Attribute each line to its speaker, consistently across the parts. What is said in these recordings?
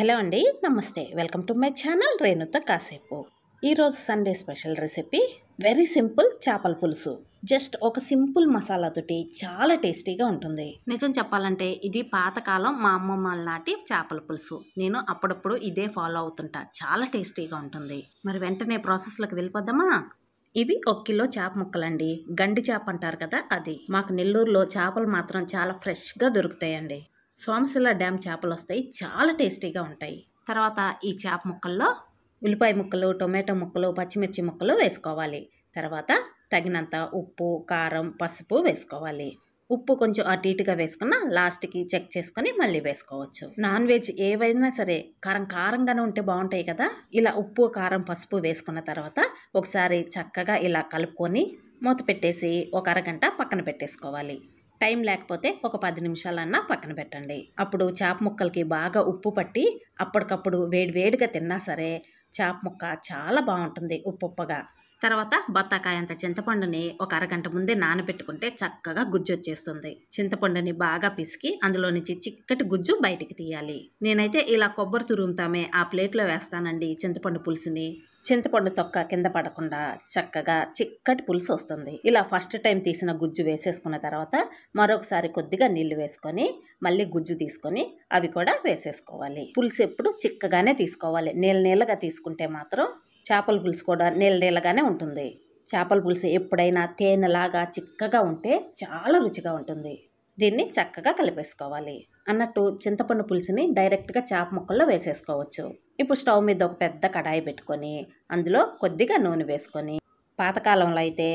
Speaker 1: Hello అండి నమస్తే. Welcome to my channel రేణుతో కాసేపు. ఈరోజు Sunday special recipe very simple చేపల పులుసు. జస్ట్ ఒక సింపుల్ మసాలాతోటి చాలా టేస్టీగా ఉంటుంది. నిజం చెప్పాలంటే ఇది పాతకాలం మా అమ్మమ్మ నాటి చేపల పులుసు. నేను అప్పుడప్పుడు ఇదే ఫాలో అవుతుంటా. చాలా టేస్టీగా ఉంటుంది. మరి వెంటనే ప్రాసెస్లోకి వెళ్ళిపోదామా? ఇవి ఒక కిలో చేప ముక్కలండి. గండి చేప అంటారు కదా అది. మాకు నెల్లూరులో చేపలు మాత్రం చాలా ఫ్రెష్గా దొరుకుతాయండి. సోమశిల డ్యామ్ చేపలు వస్తాయి. చాలా టేస్టీగా ఉంటాయి. తర్వాత ఈ చేప ముక్కల్లో ఉల్లిపాయ ముక్కలు టొమాటో ముక్కలు పచ్చిమిర్చి ముక్కలు వేసుకోవాలి. తర్వాత తగినంత ఉప్పు కారం పసుపు వేసుకోవాలి. ఉప్పు కొంచెం అటు ఇటుగా వేసుకున్న లాస్ట్కి చెక్ చేసుకొని మళ్ళీ వేసుకోవచ్చు. నాన్ వెజ్ ఏవైనా సరే కారం కారంగానే ఉంటే బాగుంటాయి కదా? ఇలా ఉప్పు కారం పసుపు వేసుకున్న తర్వాత ఒకసారి చక్కగా ఇలా కలుపుకొని మూత పెట్టేసి ఒక అరగంట పక్కన పెట్టేసుకోవాలి. టైం లేకపోతే ఒక పది నిమిషాలన్నా పక్కన పెట్టండి. అప్పుడు చేప ముక్కలకి బాగా ఉప్పు పట్టి అప్పటికప్పుడు వేడి వేడిగా తిన్నా సరే చేప ముక్క చాలా బాగుంటుంది ఉప్పు ఉప్పగా తర్వాత బత్తాకాయంత చింతపండుని ఒక అరగంట ముందే నానబెట్టుకుంటే చక్కగా గుజ్జు వచ్చేస్తుంది చింతపండుని బాగా పిసికి అందులో నుంచి చిక్కటి గుజ్జు బయటికి తీయాలి. నేనైతే ఇలా కొబ్బరి తురుముతామే ఆ ప్లేట్లో వేస్తానండి చింతపండు పులుసుని. చింతపండు తొక్క కింద పడకుండా చక్కగా చిక్కటి పులుసు వస్తుంది. ఇలా ఫస్ట్ టైం తీసిన గుజ్జు వేసేసుకున్న తర్వాత మరొకసారి కొద్దిగా నీళ్ళు వేసుకొని మళ్ళీ గుజ్జు తీసుకొని అవి కూడా వేసేసుకోవాలి. పులుసు ఎప్పుడు చిక్కగానే తీసుకోవాలి. నీళ్ళ నీళ్ళగా తీసుకుంటే మాత్రం చేపల పులుసు కూడా నీళ్ళ నీళ్ళగానే ఉంటుంది. చేపల పులుసు ఎప్పుడైనా తేనెలాగా చిక్కగా ఉంటే చాలా రుచిగా ఉంటుంది. దీన్ని చక్కగా కలిపేసుకోవాలి. అన్నట్టు చింతపండు పులుసుని డైరెక్ట్గా చేప ముక్కల్లో వేసేసుకోవచ్చు. ఇప్పుడు స్టవ్ మీద ఒక పెద్ద కడాయి పెట్టుకొని అందులో కొద్దిగా నూనె వేసుకొని పాతకాలంలో అయితే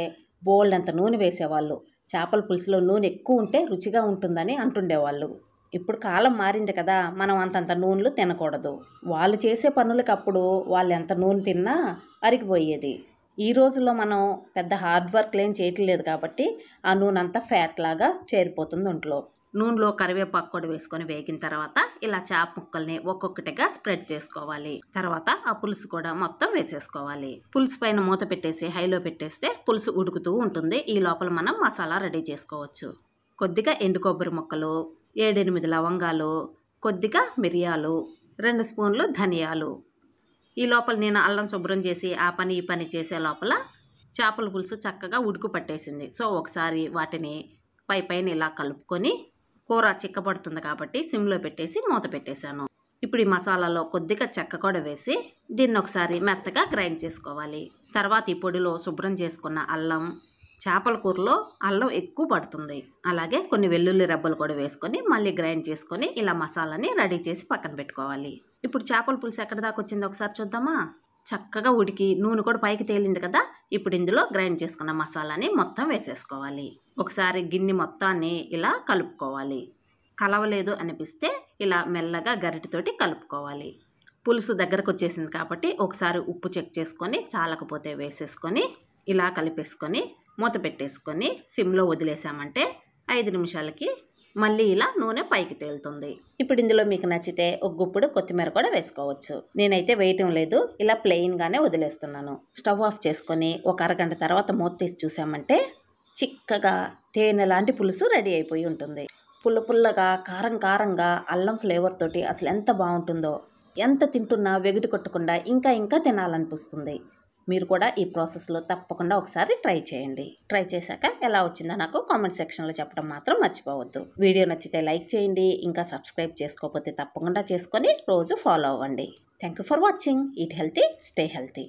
Speaker 1: బోల్డ్ అంత నూనె వేసేవాళ్ళు. చేపల పులుసులో నూనె ఎక్కువ ఉంటే రుచిగా ఉంటుందని అంటుండేవాళ్ళు. ఇప్పుడు కాలం మారింది కదా మనం అంతంత నూనెలు తినకూడదు. వాళ్ళు చేసే పనులకి అప్పుడు వాళ్ళు ఎంత నూనె తిన్నా అరిగిపోయేది. ఈ రోజుల్లో మనం పెద్ద హార్డ్ వర్క్ ఏం చేయట్లేదు కాబట్టి ఆ నూనె అంతా ఫ్యాట్ లాగా చేరిపోతుంది ఒంట్లో. నూనెలో కరివేపాకు కూడా వేసుకొని వేగిన తర్వాత ఇలా చేప ముక్కల్ని ఒక్కొక్కటిగా స్ప్రెడ్ చేసుకోవాలి. తర్వాత ఆ పులుసు కూడా మొత్తం వేసేసుకోవాలి. పులుసు పైన మూత పెట్టేసి హైలో పెట్టేస్తే పులుసు ఉడుకుతూ ఉంటుంది. ఈ లోపల మనం మసాలా రెడీ చేసుకోవచ్చు. కొద్దిగా ఎండు కొబ్బరి ముక్కలు ఏడెనిమిది లవంగాలు కొద్దిగా మిరియాలు రెండు స్పూన్లు ధనియాలు. ఈ లోపల నేను అల్లం శుభ్రం చేసి ఆ పని ఈ పని చేసే లోపల చేపల పులుసు చక్కగా ఉడుకు పట్టేసింది. సో ఒకసారి వాటిని పై పైన ఇలా కలుపుకొని కూర చిక్కబడుతుంది కాబట్టి సిమ్లో పెట్టేసి మూత పెట్టేశాను. ఇప్పుడు ఈ మసాలాలో కొద్దిగా చెక్క కూడా వేసి దీన్ని ఒకసారి మెత్తగా గ్రైండ్ చేసుకోవాలి. తర్వాత ఈ పొడిలో శుభ్రం చేసుకున్న అల్లం చేపల కూరలో అల్లం ఎక్కువ పడుతుంది. అలాగే కొన్ని వెల్లుల్లి రెబ్బలు కూడా వేసుకొని మళ్ళీ గ్రైండ్ చేసుకొని ఇలా మసాలాని రెడీ చేసి పక్కన పెట్టుకోవాలి. ఇప్పుడు చేపల పులుసు ఎక్కడి దాకా వచ్చిందో ఒకసారి చూద్దామా? చక్కగా ఉడికి నూనె కూడా పైకి తేలింది కదా? ఇప్పుడు ఇందులో గ్రైండ్ చేసుకున్న మసాలాని మొత్తం వేసేసుకోవాలి. ఒకసారి గిన్నె మొత్తాన్ని ఇలా కలుపుకోవాలి. కలవలేదు అనిపిస్తే ఇలా మెల్లగా గరిటతోటి కలుపుకోవాలి. పులుసు దగ్గరకు వచ్చేసింది కాబట్టి ఒకసారి ఉప్పు చెక్ చేసుకొని చాలకపోతే వేసేసుకొని ఇలా కలిపేసుకొని మూత పెట్టేసుకొని సిమ్లో వదిలేసామంటే ఐదు నిమిషాలకి మళ్ళీ ఇలా నూనె పైకి తేలుతుంది. ఇప్పుడు ఇందులో మీకు నచ్చితే ఒక గుప్పుడు కొత్తిమీర కూడా వేసుకోవచ్చు. నేనైతే వేయటం లేదు ఇలా ప్లెయిన్గానే వదిలేస్తున్నాను. స్టవ్ ఆఫ్ చేసుకొని ఒక అరగంట తర్వాత మూత తీసి చూసామంటే చిక్కగా తేనె లాంటి పులుసు రెడీ అయిపోయి ఉంటుంది. పుల్ల పుల్లగా కారం కారంగా అల్లం ఫ్లేవర్ తోటి అసలు ఎంత బాగుంటుందో ఎంత తింటున్నా వెగిటి కొట్టకుండా ఇంకా ఇంకా తినాలనిపిస్తుంది. మీరు కూడా ఈ ప్రాసెస్లో తప్పకుండా ఒకసారి ట్రై చేయండి. ట్రై చేశాక ఎలా వచ్చిందో నాకు కామెంట్ సెక్షన్లో చెప్పడం మాత్రం మర్చిపోవద్దు. వీడియో నచ్చితే లైక్ చేయండి ఇంకా సబ్స్క్రైబ్ చేసుకోకపోతే తప్పకుండా చేసుకొని రోజు ఫాలో అవ్వండి. Thank you for watching. Eat healthy stay healthy.